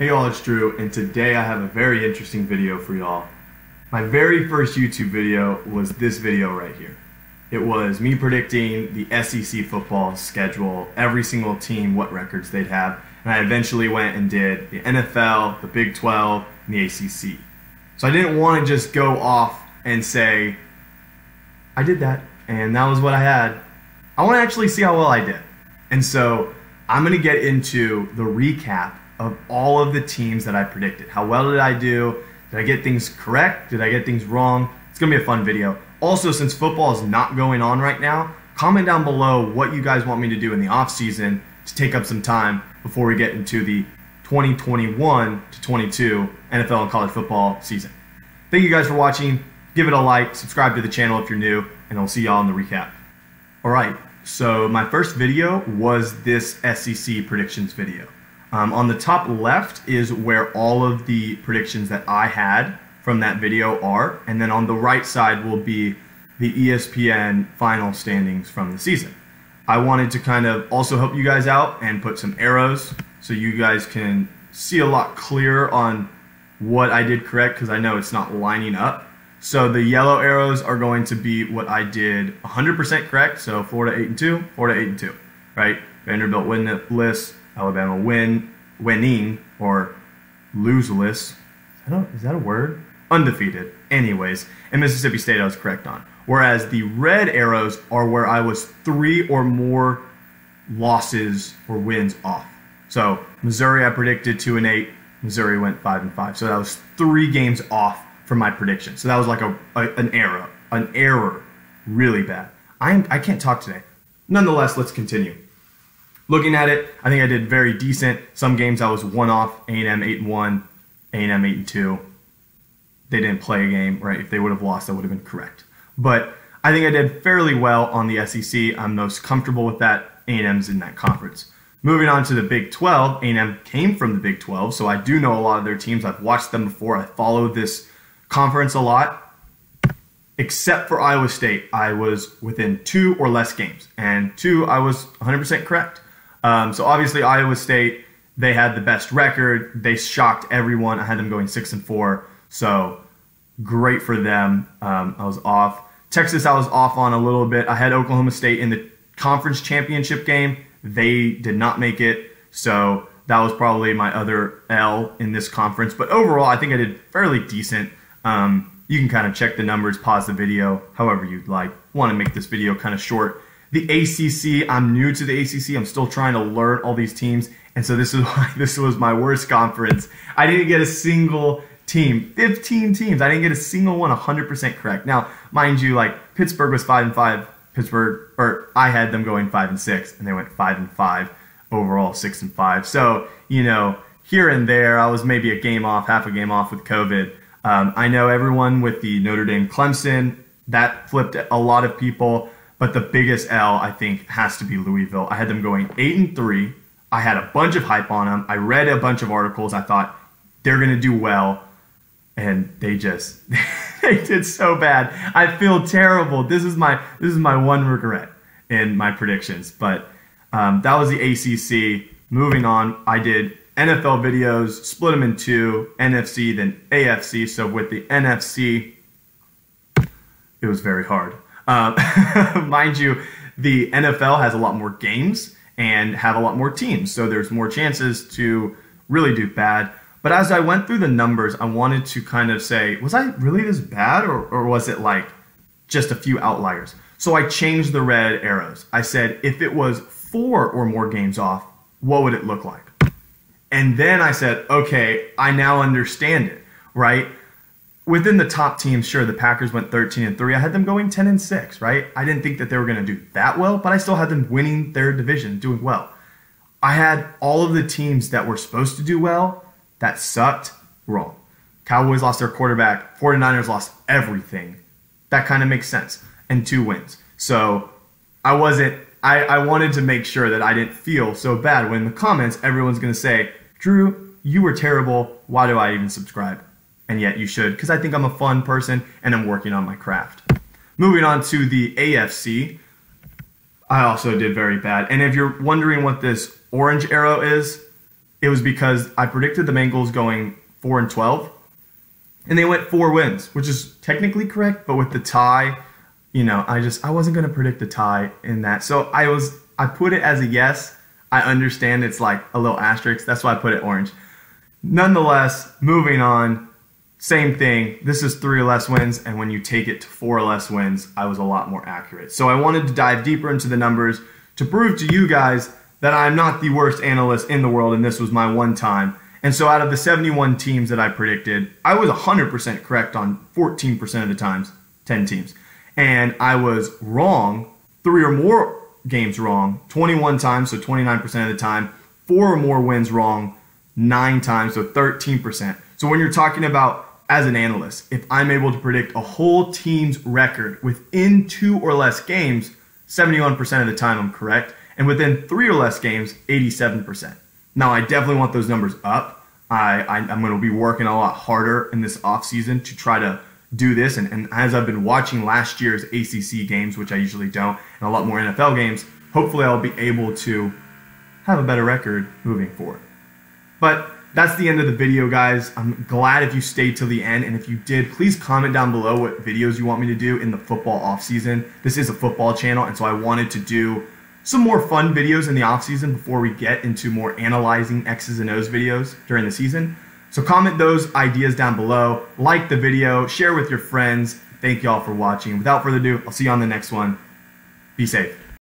Hey y'all, it's Drew, and today I have a very interesting video for y'all. My very first YouTube video was this video right here. It was me predicting the SEC football schedule, every single team, what records they'd have, and I eventually went and did the NFL, the Big 12, and the ACC. So I didn't want to just go off and say, I did that, and that was what I had. I want to actually see how well I did. And so I'm going to get into the recap of all of the teams that I predicted. How well did I do? Did I get things correct? Did I get things wrong? It's going to be a fun video. Also, since football is not going on right now, comment down below what you guys want me to do in the off season to take up some time before we get into the 2021 to 22 NFL and college football season. Thank you guys for watching. Give it a like, subscribe to the channel if you're new, and I'll see y'all in the recap. All right, so my first video was this SEC predictions video. Um, on the top left is where all of the predictions that I had from that video are, and then on the right side will be the ESPN final standings from the season. I wanted to kind of also help you guys out and put some arrows so you guys can see a lot clearer on what I did correct because I know it's not lining up. So the yellow arrows are going to be what I did 100% correct. So Florida 8 and 2, Florida 8 and 2, right? Vanderbilt winless, Alabama win, winning, or loseless. Is that, a, is that a word? Undefeated. Anyways, and Mississippi State I was correct on. Whereas the red arrows are where I was three or more losses or wins off. So Missouri I predicted two and eight. Missouri went five and five. So that was three games off from my prediction. So that was like a, a an error, an error, really bad. I am, I can't talk today. Nonetheless, let's continue. Looking at it, I think I did very decent. Some games I was one off. A&M eight and one, A&M eight and two. They didn't play a game, right? If they would have lost, that would have been correct. But I think I did fairly well on the SEC. I'm most comfortable with that. A&M's in that conference. Moving on to the Big 12, A&M came from the Big 12, so I do know a lot of their teams. I've watched them before. I followed this conference a lot. Except for Iowa State, I was within two or less games, and two, I was 100% correct. Um, so obviously, Iowa State, they had the best record. They shocked everyone. I had them going six and four, so great for them. Um, I was off. Texas, I was off on a little bit. I had Oklahoma State in the conference championship game. They did not make it, so that was probably my other L in this conference. But overall, I think I did fairly decent. Um, you can kind of check the numbers, pause the video, however you'd like. Want to make this video kind of short. The ACC, I'm new to the ACC. I'm still trying to learn all these teams, and so this is why this was my worst conference. I didn't get a single team, 15 teams. I didn't get a single one 100% correct. Now, mind you, like Pittsburgh was five and five. Pittsburgh, or I had them going five and six, and they went five and five overall, six and five. So you know, here and there, I was maybe a game off, half a game off with COVID. Um, I know everyone with the Notre Dame Clemson that flipped a lot of people, but the biggest L I think has to be Louisville. I had them going eight and three. I had a bunch of hype on them. I read a bunch of articles. I thought they're going to do well, and they just they did so bad. I feel terrible. This is my this is my one regret in my predictions. But um, that was the ACC. Moving on, I did NFL videos, split them in two, NFC, then AFC. So with the NFC, it was very hard. Uh, mind you, the NFL has a lot more games and have a lot more teams. So there's more chances to really do bad. But as I went through the numbers, I wanted to kind of say, was I really this bad or, or was it like just a few outliers? So I changed the red arrows. I said, if it was four or more games off, what would it look like? And then I said, okay, I now understand it, right? Within the top teams, sure, the Packers went 13 and 3. I had them going 10 and 6, right? I didn't think that they were going to do that well, but I still had them winning their division, doing well. I had all of the teams that were supposed to do well that sucked wrong. Cowboys lost their quarterback, 49ers lost everything. That kind of makes sense. And two wins. So I wasn't I, I wanted to make sure that I didn't feel so bad when in the comments everyone's gonna say, Drew, you were terrible. Why do I even subscribe? And yet you should, because I think I'm a fun person and I'm working on my craft. Moving on to the AFC, I also did very bad. And if you're wondering what this orange arrow is, it was because I predicted the Bengals going 4 and 12 and they went 4 wins, which is technically correct, but with the tie, you know, I just I wasn't going to predict a tie in that. So I was I put it as a yes. I understand it's like a little asterisk. That's why I put it orange. Nonetheless, moving on, same thing. This is three or less wins, and when you take it to four or less wins, I was a lot more accurate. So I wanted to dive deeper into the numbers to prove to you guys that I'm not the worst analyst in the world, and this was my one time. And so out of the 71 teams that I predicted, I was 100% correct on 14% of the times, 10 teams. And I was wrong, three or more games wrong, 21 times, so 29% of the time, four or more wins wrong, nine times, so 13%. So when you're talking about as an analyst, if I'm able to predict a whole team's record within two or less games, 71% of the time I'm correct. And within three or less games, 87%. Now, I definitely want those numbers up. I, I, am going to be working a lot harder in this offseason to try to do this. And, and as I've been watching last year's ACC games, which I usually don't, and a lot more NFL games, hopefully I'll be able to have a better record moving forward. But that's the end of the video, guys. I'm glad if you stayed till the end, and if you did, please comment down below what videos you want me to do in the football off season. This is a football channel, and so I wanted to do some more fun videos in the off season before we get into more analyzing X's and O's videos during the season. So comment those ideas down below, like the video, share with your friends. Thank y'all for watching. Without further ado, I'll see you on the next one. Be safe.